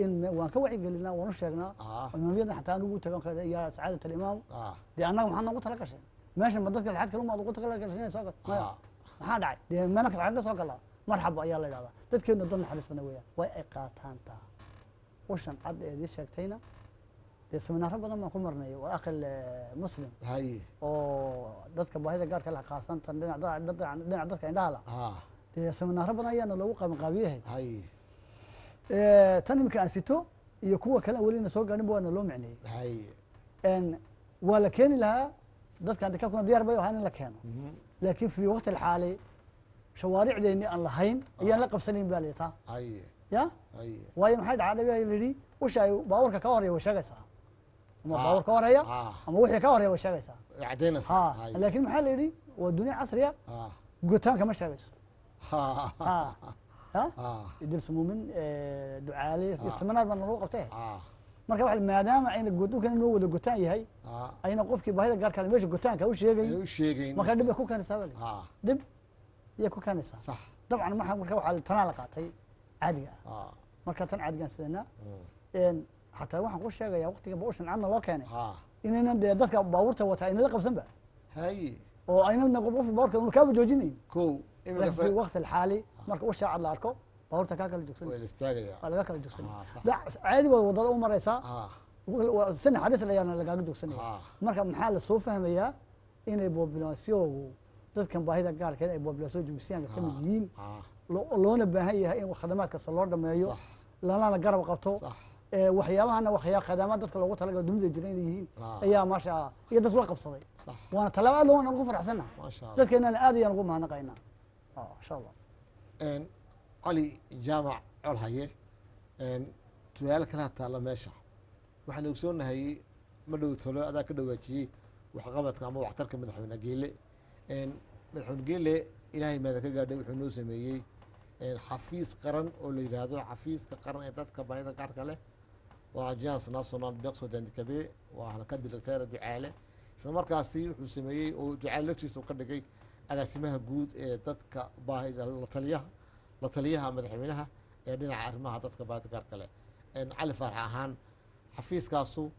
إن وأنا كوعي قلنا ونشجنا إنه بيدنا حتى نقول تكلم كذا يا سعادة الإمام. دي أنا محمد وقت رجلا ماشي مدرسة الحاد كلهم وقت رجلا شيء ساقط ما هذا عاد دي ما نكر عندنا ساقط لا مرحبا يا الله يلا تذكر نضل حريص منويا وإقاتان تا وشان قد إيش شكتينا. Dee seminaaro badan baan ku marnay. Waa akhil eh, muslim. Oo dadka baahida gaarka la khaasantan dhinac da- dhinac dhinac dadka indhaha la. Dee seminaaro badan ayaana loogu qabanqaabiyahay. Haye. Tan imika aan sito iyo kuwa kale welina soo gaadhinba waana loo micneeyey. Waa la keeni lahaa dadka handikaabkuna diyaar bay ahaa in la keeno. Mhm, laakiin fi waqti alxaali shawaaricdeeni aan lahayn ayaan la qabsanayn ba la taa ya? Waayo maxay dhacaa dhabi? La yidhi usha ay baabuurka ka horeya way sheegaysaa مطور كور هي أما وحي كور هي وشغيسا عدينس لكن محل يري والدنيا عصرية. قلتان كما شغيس ها؟ آه. ها ها يدير سمومن آه، دعالي آه. يسمنا بان نروق وته مركا واحد ما دام عين القدو كان نوود القتان يهي اي نقف كي بهذا قال كلمة ويش القتان كان وش يغي وش يغي مركا دب يكون كان سابلي دب؟ يكون كو كان صح. طبعا مركا واحد تنالقات هي. عادية. آه. مركا تنعاد كان إن حتى واحد غش يا وقتك بوش عنا الله كاني إن أنا دادك باورته وتع إن لقب سبع هاي. أو أنا من قبل في باورك إنه كابو جوجيني كو. لكن في الوقت الحالي مرك وش على الأركو باورته كاكل الدكتور والاستاجر يعني كاكل الدكتور لا عادي ووضع أول مرة يسا وسنة حدث لي أنا لقاك الدكتور مرك من حال الصوفة فهم يا إن أبو بلاسيو دادك كان بهذا قال كان أبو بلاسيو جمسيان كم جين لو بهاي هاي وخدمات كسلور دمايو لا لا أنا قرب قطو. صح. Waxyaabahana waxyaa khadamaad dadka loogu talagalo dunida jira inay yihiin Ah. ayaa maasha Allah iyo dadku la qabsaday. Sax waana tallaabo aad loo ugu allah dadkeenana aad ayaan ugu mahadnaqaynaa. Ah, insha allah cali jaamac colhaye. Een tuyaalo kala taalla meesha. Waxaan ogsoonahay ma dhow talo adaa ka dhawaajiyey waxqabadka ama waxtarka madaxweyne geele madaxweyne geele ilaahay maada ka gaadhay wuxuu noo sameeyey xafiis qaran oo la yidhaahdo xafiiska qaran ee dadka baahida gaarka leh waa agence national beqso dandikabe waana ka directeera ducaale. Isla markaasi wuxuu sameeyey oo ducaale laftiisa uu ka dhigay agaasimaha guud ee dadka baahida la taliyaha madaxweynaha ee dhinaca arrimaha dadka baahida gaarka leh. Cali faarax ahaan xafiiskaasu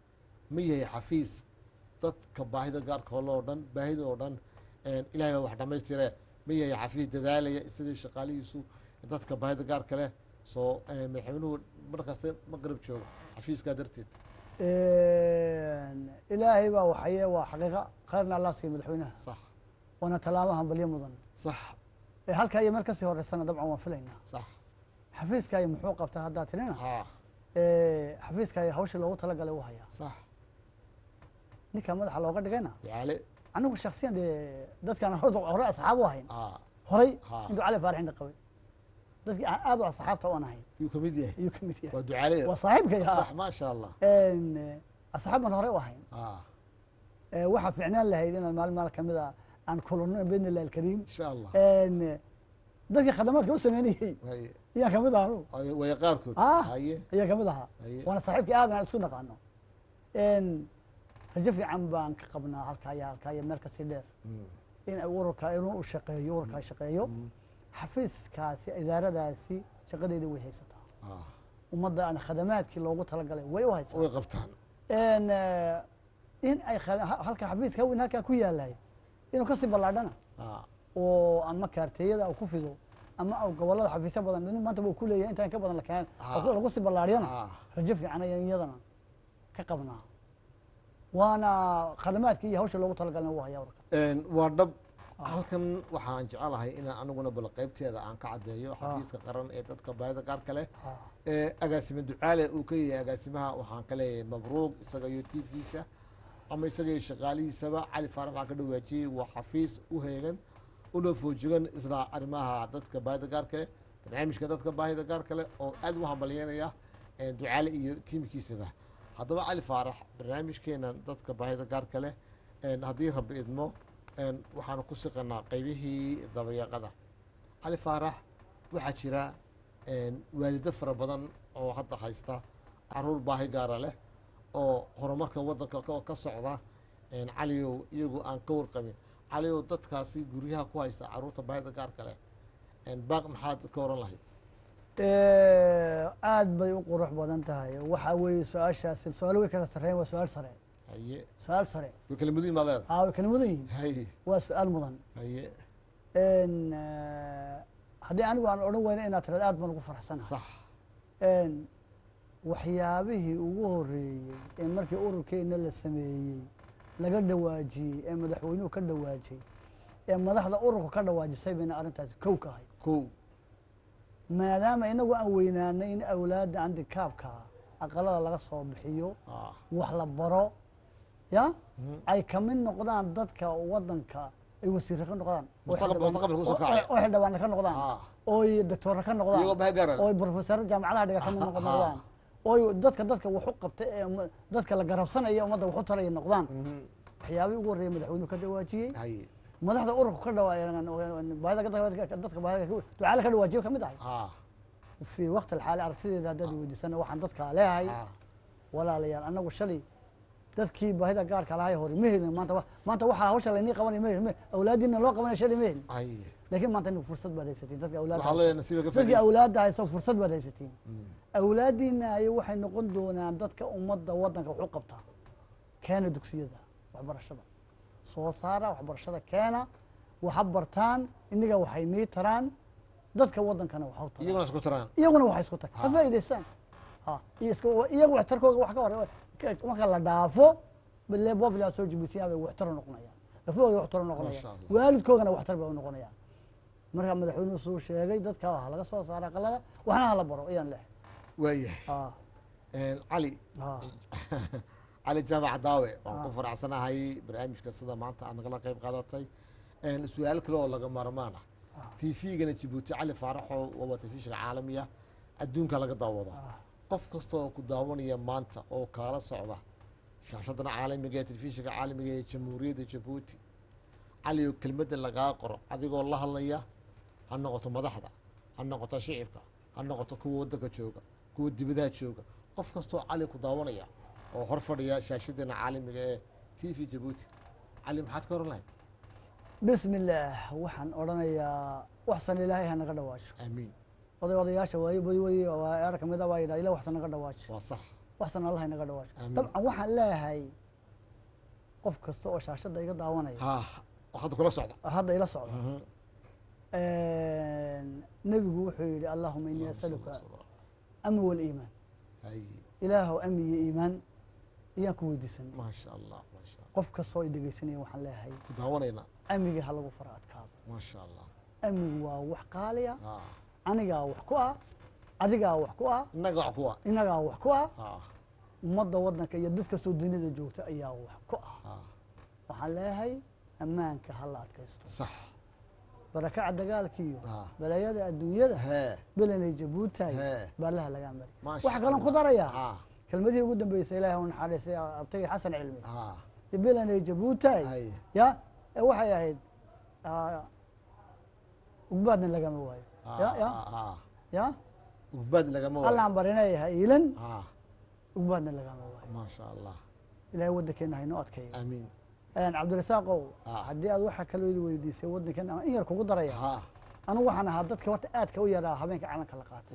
ma yahay xafiis dadka baahida gaarka hole oo dhan baahida oo dhan een ilaahay baa wax dhammaystire ma yahay xafiis dadaalaya isagii shaqaalihiisu dadka baahida gaarka leh. Soo madaxweynuhu مركز مغرب شو حفيز قادرتيد إلهي وحية وحقيقة قدرنا الله سيم الحينها صح وأنا كلامهم باليوم مظن صح هل كاي مركز يهور السنة دمعه وفلينا صح حفيز كاي محوقة تهدات لنا ها إيه حفيز كاي هوش اللي هو تلقى له وحية صح نيكا مدح لو قد غينا يعني أنا شخصيا دي دات كان هو رأس عبوهين آه هري آه. عنده علي فارحين قوي dadkii aan aad u asxaabta aan ahayn. Yuu ka mid yahay. Waa waa saaxiibkay sax allah asxaab baan hore u ahayn. Aa Ee, waxaa fiicnaan lahayd inaan maalin maal ka mid a aan kulanno biidni illahi alkariim insha allah dadkii khadamaadka u sameynayey ayaan ka mid ahanu ay- way qaarkood. Ah. haye ayaa ka mid ahaa. Haye waana saaxiibkii aadan aan isku naqaano. Rajo fiican baan ka qabnaa halkaa iyo halkaa iyo meel ka sii dheer. Mm, in ay ururka inuu shaqeeyo ururkaa shaqeeyo. Mm, xafiiskaasi idaaradaasi shaqadeeda way haysataa ah. ummadda aan khadamaadkii loogu talagalay way u haysataa way qabtaan. Eh, in ay halka xafiiska weyn halkaa ku yaalahay inuu ka sii ballaadhana. Ah, oo ama kaarteeyada ku fido ama uu gobollada xafiisyo badan nin maanta wuu ku leeyahay intaan ka badan la keen. Ah. lagu sii ballaadhiyana. Rajo fiican ayaan iyadana ka qabnaa. Waana khadamaadkii iyo hawsha loogu talagalna uu hayaa warka. Waa dhab. Halkan waxaan jecelahay inaan aniguna bal qaybteeda aan ka caddeeyo xafiiska qaran ee dadka baahida gaarka leh. Ee agaasime ducaale uu ka yahay agaasimaha waxaan ka leeyahay mabruuq isaga iyo tiifkiisa ama isaga iyo shaqaalihiisaba. Cali faarax waxaan ka dhawaajiyey waa xafiis u heegan una foojigan isla arrimaha dadka baahida gaarka leh barnaamijka dadka baahida gaarka leh oo aad u hambalyeynaya ducaale iyo tiimkiisaba. Haddaba cali faarax barnaamijkeena dadka baahida gaarka leh haddii rabbi idmo waxaanu ku siqanaa qaybihii dabayaaqada. Cali faarax waxaa jira waalido fara badan oo hadda haysta carruur baahi gaara leh oo horumarka waddanka ka- socda. Een, caliyow iyagu aan ka warqabin. Caliyow dadkaasi guryaha ku haysta carruurta baahida gaarka leh. Baaq maxaad ka oran lahayd? Aad bay u qurux badan tahay. Waxaa weeye su'aashaasi su'aalo way kala sarreyn waa su'aal sare su'aal sare. Way kala mudan kala mudan yihiin waa su'aal mudan. Haddii anigu aan odhan weyna inaad tirada aad baan ugu faraxsanahay waxyaabihii ugu horeeyey ee markii ururkeenna la sameeyey laga dhawaajiyey ee madaxweynuhu ka dhawaajiyey ee madaxda ururka ka dhawaajisay bayna arrintaasi kow ka ahayd. Kow. Maadaama inagu aan weynaanay in awlaadda handikaabka aqalada laga soo bixiyo ah, wax la baro ya? Ay ka mid noqdaan dadka waddanka ay wasiirre ka noqdaan. Oo Mustaqbal- xildhibaan- mustaqbalka u soo oo- kacaya. oo xildhibaanna ka noqdaan. Ah, ooy doctorra ka noqdaan. Leh ooy profesaro jaamacadaha dhiga ka mid Ha. noqdaan. Ooy dadka dadka wax u qabta ee dadka la garabsanaya ummadda wax u taraya noqdaan. Mhm, waxyaabihii ugu horreeyay madaxweynuhu ka dhawaajiyey. Madaxda ururka ka dhawa baahida dadka baahida ducaale ka dhawaajiyo ka mid ahay. Ah, fi waqti alxaali aragtideeda haddaad weydiisana waxaan dadkaa leehay Ah, walaalayaal anagu shalay dadkii baahida gaarka lahay hore ma helin maanta maanta waxaa hawsha laynii qabanay ma helin awlaadiina loo qabanay shalay ma helin. Laakiin maanta inigu fursad baad haysatiin dadka dadkii faa'iidaysta. awlaadda hayso fursad baad haysatiin Mm. awlaadiina ay waxay noqon doonaan dadka ummadda waddanka wax u qabtaa. Keena dugsiyada waxbarashada. Soo saara waxbarashada keena waxa bartaan inaga waxay nii taraan dadka waddankana waxa u taraan. Iyaguna taraan. Waxay isku tag Ha. ha iyo iska iyagu waxtarkooga wax ka hore marka la dhaafo bale bobla soo jibisiyaa bay waxtar u noqonayaan. Lafahooga waxtar u noqonayaan. Masha Allah. waalidkoogana waxtar bay u noqonayaan. Marka madaxweynuhu suu sheegay dadka ha laga soo saara qalada waxna hala baro ayaan lehay. Waayahay ha. Cali. Ha. Cali jaamac daawe waan ku faraxsanahay barnaamijka sida maanta aad nagala qayb qaadatay. Su'aal kale oo laga maarmaan ah. Ah. tvgana jabuuti cali faaraxo waa telefishinka caalamiya adduunka laga daawado. Qof kasta oo ku daawanaya maanta oo kaala socda shaashadana caalamiga ee telefishinka caalamiga ee jamhuuriyadda jabuuti cali oo kelmadda lagaa qoro adigoo la hadlaya ha noqoto madaxda ha noqoto shicibka ha noqoto kuwa waddanka jooga kuwa dibadaha jooga. Qof kastoo cali ku daawanaya oo hor fadhiya shaashadana caalamiga ee t v jabuuti. Cali maxaad ka oran lahayd? Bismi illaah waxaan odhanayaa waxsan ilaahay ha naga dhawaasho. Aamiin oday odayaasha waayo badi wey waa eer kamida baa yidhaha ila waxsan naga dhawaajo waa sax. Waxsan allah inaga dhawaajo dabcan waxaan leeyahay qof kasta oo shaashadda iga daawanaya. Ha hadda kula socda. Hadda ila socda. Nebigu wuxuu yidhi allahuma inii asaluka ami waliimaan ilaahow ami iyo iimaan ayaan ku weydiisanay. Maasha allah maasha qof kastoo i dhegeysanaya waxaan leeyahay ku daawanayna. amigii ha lagu fara adkaado maasha allah. Amigu waa wax qaaliya. Ha anigaa wax ku ah adigaa wax ku ah inagaa wax ku ah. ha ummadda waddanka iyo dad kastoo duniyada joogta ayaa wax ku ah. Ha waxaan leeyahay ammaanka ha la adkaysto. Barakaca dagaalkiiyo Ah. balaayada adduunyada belenay jabuutaay Hee. baalaha lagaa mari waxaa kaloon ku darayaa kelmadihii ugu dambeysay ilaahay u naxariistay abtagii xasan cilmi. Belenay jabuutaay hay ya waxay ahayd ah, ugbaadna lagama waayo ya ya. Ha ya. Ugbaad lagama waayo allaan barinay ha iilan ugbaadna lagama waayo maasha allah ilaahay waddankeena haynoo adkeeyo cabdirasaaqow Ah. haddii aad waxa kaloo ili weydiisay waddankan aan in yar kugu daraya. Ha. Anigu waxaan ahaa dadka horta aadka u yaraa habeenka calanka la qaatay.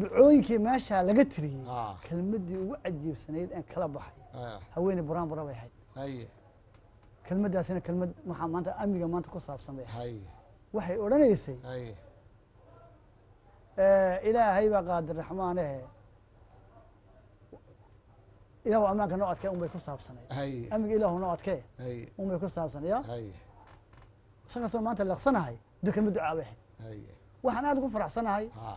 Ducooyinkii meeshaa laga tiriyey Ah. kelmaddii ugu cajiibsanayd aan kala baxay. Ha. Haweeney buraan bara bay ahayd. Hay kelmaddaasina kelmad waxaa maanta amniga maanta ku saabsan bay ahayd. Hay waxay odhanaysay hay ilaahay baa qaadir raxmaanehe ilaahu ammaanka noo adkee unbay ku saabsanayd amniga ilaahu noo adkee unbay ku saabsanay ya? Hay san kastoo maanta leeqsanahay dad kelmad ducaa bay ahayd hay waxaan aad ugu faraxsanahay. Ha.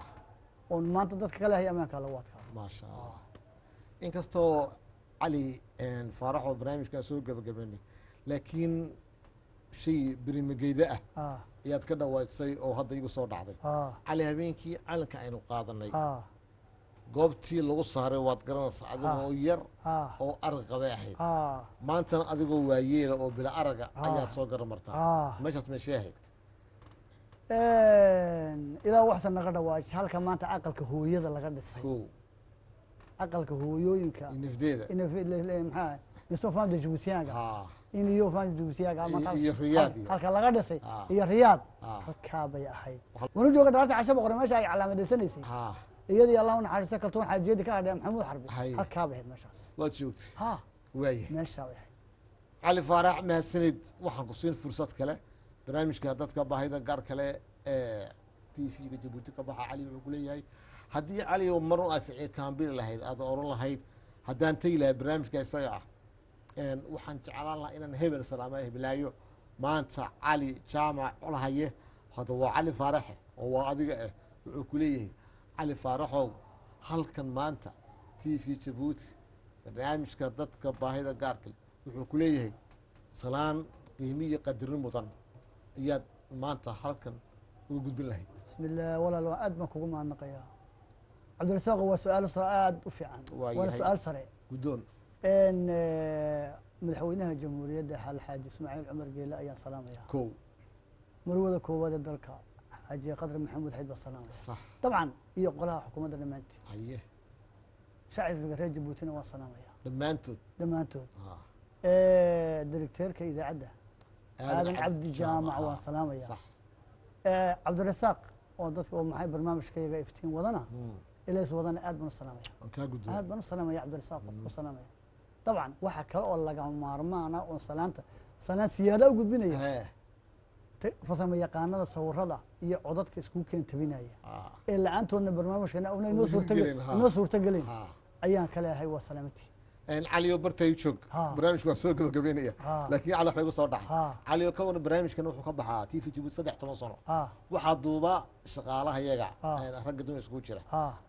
Oon maanta dadka ka leehay ammaanka lagu adkaado. Maasha allah inkastoo cali faarax oo barnaamijkaa soo gebagabanay laakiin shay berimageyda ah ah ayaad ka dhawaajisay oo hadda igu soo dhacday. Cali habeenkii calanka aynu qaadanay. Goobtii lagu saaray waad garanaysaa adigoo yar oo arag qabay ahayd. Ah maantana adigoo waayeela oo bila araga ayaad soo garamartaa meeshaas meeshee ahayd. Ilaa waxsan naga dhawaajay halka maanta aqalka hooyada laga dhisay. Aqalka hooyooyinka. Nafdeeda maxaa niso famda jibuutiyaanka in iyo famda jibuutiyaanka Iyo- iyo Riyaad iyo- halka laga dhisay iyo riyaad halkaa bay ahayd wanu jooga dhaarta casho boqore meesha ay calaamadhaysanaysay ha iyadii allah u naxariista kaltuun xaajiyadii ka hadhaya maxamuud xarbi halkaa bay ahayd meeshaas waad joogtay waaya meeshaa bay ahayd cali faarax mahadsanid waxaan ku siin fursad kale. Barnaamijka dadka baahida gaar kale ee t v-ga jabuuti ka baxa cali wuxuu ku leeyahay haddii cali oo mar u asiciye kaambili lahayd aad oran lahayd haddaan tegi lahay barnaamijka isaga ah waxaan jeclaan lahaa inaan hebel salaama heblaayo maanta cali jaamac colahaye hadda waa cali faaraxe oo waa adiga ah wuxuu ku leeyahay cali faaraxow halkan maanta t v jabuuti barnaamijka dadka baahida gaarkale wuxuu ku leeyahay salaan qiimi iyo qadarin mudan ayaad maanta halkan uga gudbin lahayd. Bismi illah walaal waa aad baan kugu mahadnaqayaa. Cabdirasaaq waa su'aal sare aad u fiican. Waa waana su'aal sare. guddoon إن آه، مدحوينها الجمهورية ده حال حاج إسماعيل عمر قيل أيا سلام يا. كو. مرودة كو هذا الدركة. حاجي قدر محمود حيد بالسلام صح. طبعا يقولها حكومة دمانتي أيه. شاعر في قرية جبوتنا والسلام يا دمانتود دمانتود آه. إيه دركتير كي إذا عدة آه، آدم عبد الجامع والسلام يا صح. آه عبد الرساق وضت ومحي برنامج كي يفتين وضنا. إليس وضنا. آدم السلام يا أوكي قدر آدم السلام يا عبد الرساق والسلام يا dabcan waxa kale oo lagama maarmaana oon salaanta salaan siyaada u gudbinaya farsamo yaqaanada sawirada iyo codadka isku keen tabinaya Ah. ee la'aantoodna barnaamijkana una inoo suurtagelin ayaan kale ahay waa salaamantii Een, caliyo bartay joog barnaamijku waan soo gabagabeynaya laakiin cali waxba igu soo dhaca Ha. caliyo ka waran barnaamijkan wuxuu ka baxaa t v jibuuti saddex toban sano. Waxaa duuba shaqaalaha yaga Ha. een, ragga dumar iskugu jira.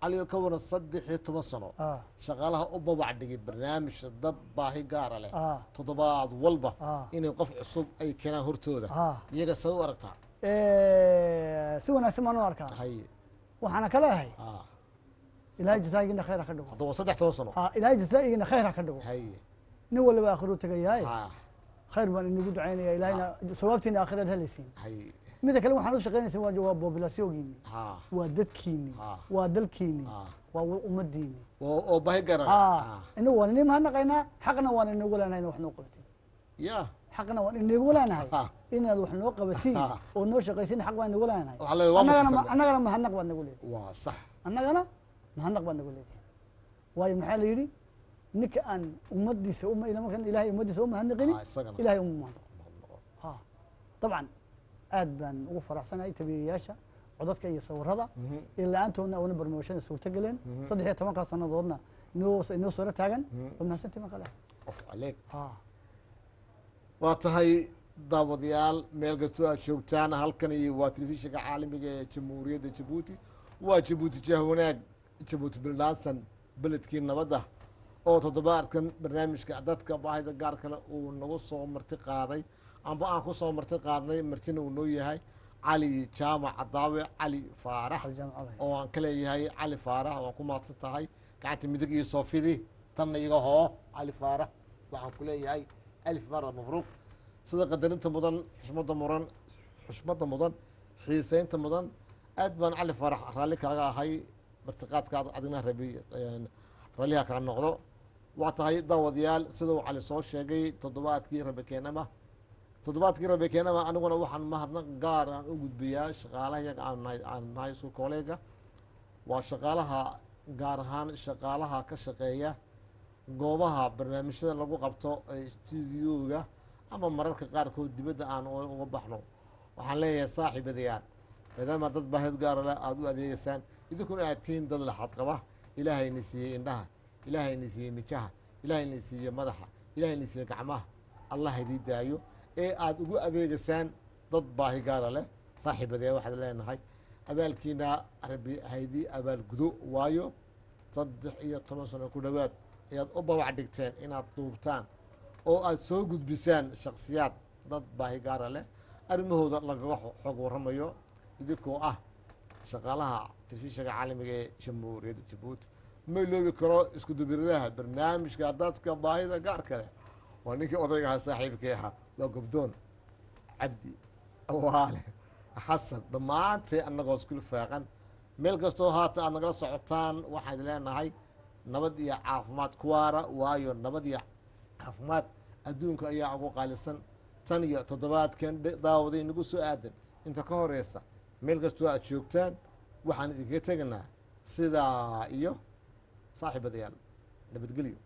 Caliyo ka waran saddex iyo toban sano. Ah shaqaalaha u babac dhigay barnaamij dad baahi gaara leh toddobaad walba inay qof cusub ay keenaan hortooda. Iyaga sad u aragtaa? Si wanaagsan baan u arkaa. Waxaana kale ahay ah. Ilaahay jasaa'igiina khayr ha ka dhigo hadda waa saddex toban sano ah ilaahay jasaa'igiina khayr ha ka dhigo hay nin waliba aakhiruu tegayahay ha khayr baan inagu ducaynaya ilaahayna sawaabtiina aakhiraad helaysiin hay mida kale waxaan u shaqaynaysa waa waa boobilaasyogiini ha waa dadkiini Ah. waa dalkiini Ah. waa ummadiini oo oo baahi gaara leh. ah Ah. inagu waan ini mahadnaqaynaa xaqna waan inagu leenahay in wax noo qabatiin ya xaqna waan inagu leenahay Ah. inaad wax noo qabatiin Ah. oo noo shaqaysin xaq baan inagu leenahay Waxaa leedahay waa annagana maqsan. annagana mahadnaq baad nagu leedahay waa sax annagana mahadnaq baad nagu leedahay waayo maxaa la yidhi? Ninka aan ummadiisa ilahay ummadiisa u mahadnaqinin Ah, isagana. ilahay uma mahadnaqo ha. Dabcan aad baan ugu faraxsanahay tabiyayaasha codadka iyo sawirada Mhm. ee la'aantoodna awna barnaamijyada suurta geleen saddex iyo tobankaa sannadoodna inoo soro taagan. Waa mahadsantii ma kale? Qof caleeg. Ha. Waa tahay daawadayaal meel kastoo aad joogtaan halkan iyo waa telefishinka caalamiga ee jamhuuriyadda jabuuti. Waa jabuuti jah wanaag jabuuti bildhaansan beledkii nabadda oo toddobaadkan barnaamijka dadka baahida gaar kale uu nagu soo marti qaaday amba aan ku soo marti qaadnay martina uu noo yahay cali jaamac cadaawe cali faarax oo aan ka leeyahay cali faarax waan ku mahadsan tahay gacanta midig iyo soofidi tanna iga hoo cali faarax waxaan ku leeyahay alif mara mabruuq. Sida qadarinta mudan xushmada muran xushmada mudan xiiseynta mudan aad baan cali faarax raalli kaaga ahay martiqaadkaada adigna rabi raalliha kaa noqdo. Waa tahay daawadayaal sida uu cali soo sheegay toddobaadkii rabi keenama. Toddobaadkii rabi keenama aniguna waxaan mahadnaq gaar aan u gudbiyaa shaqaalaha yaga aan nahay isku kooleega waa shaqaalaha gaar ahaan shaqaalaha ka shaqeeya goobaha barnaamijyada lagu qabto ee stuudiyooga ama mararka qaarkood dibadda aan uga baxno. Waxaan leeyahay saaxiibadayaal maadaama dad baahid gaara leh aada u adeegeysaan idinkuna aad tihiin dad laxad qaba. Ilaahayna siiyey indhaha. Ilaahayna siiyey mijaha. Ilaahayna siiyey madaxa. Ilaahayna siiyey gacmaha. Allah idii daayo ee aada ugu adeegeysaan dad baahi gaara leh. Saaxiibadayaal waxaad leenahay. Abaalkiina rabi haydii abaalgudo waayo. Saddex iyo toban sano ku dhowaad ayaad u babac dhigteen inaad duubtaan oo aad soo gudbisaan shaksiyaad dad baahi gaara leh. Arrimahooda lagaga xo- xog warramayo idinkoo ah shaqaalaha telefishinka caalamiga ee jamhuuriyadda jabuuti ma iloobi karo isku dubiradaha barnaamijka dadka baahida gaarka leh waa ninkii odayga ahaa saaxiibkii ahaa waa gobdoon cabdi waale xasan dhammaantee annagoo iskula faaqan. Meel kastoo haata aad nagala socotaan waxaan leenahay nabad iyo caafimaad kuwaara waayo nabad iyo caafimaad adduunka ayaa ugu qaalisan. Tan iyo toddobaadkan daawaday nagu soo aadan. Inta ka horeysa meel kastoo aad joogtaan waxaan idinkaga teganaa sidaa iyo saaxiibadayaal nabadgelyo